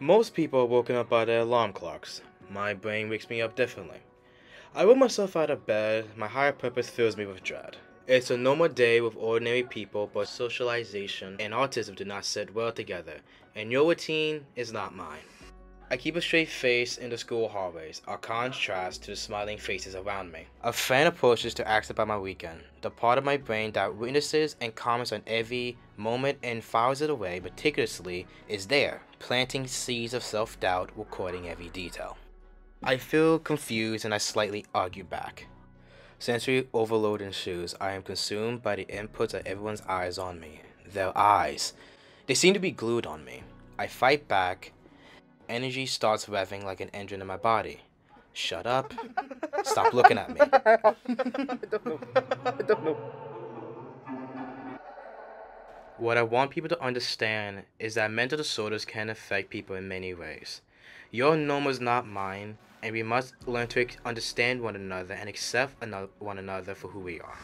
Most people are woken up by their alarm clocks. My brain wakes me up differently. I roll myself out of bed, my higher purpose fills me with dread. It's a normal day with ordinary people, but socialization and autism do not sit well together, and your routine is not mine. I keep a straight face in the school hallways, a contrast to the smiling faces around me. A friend approaches to ask about my weekend. The part of my brain that witnesses and comments on every moment and files it away meticulously is there, planting seeds of self doubt, recording every detail. I feel confused and I slightly argue back. Sensory overload ensues. I am consumed by the inputs of everyone's eyes on me. Their eyes. They seem to be glued on me. I fight back Energy starts revving like an engine in my body. Shut up. Stop looking at me. I don't know. I don't know. What I want people to understand is that mental disorders can affect people in many ways. Your norm is not mine, and we must learn to understand one another and accept one another for who we are.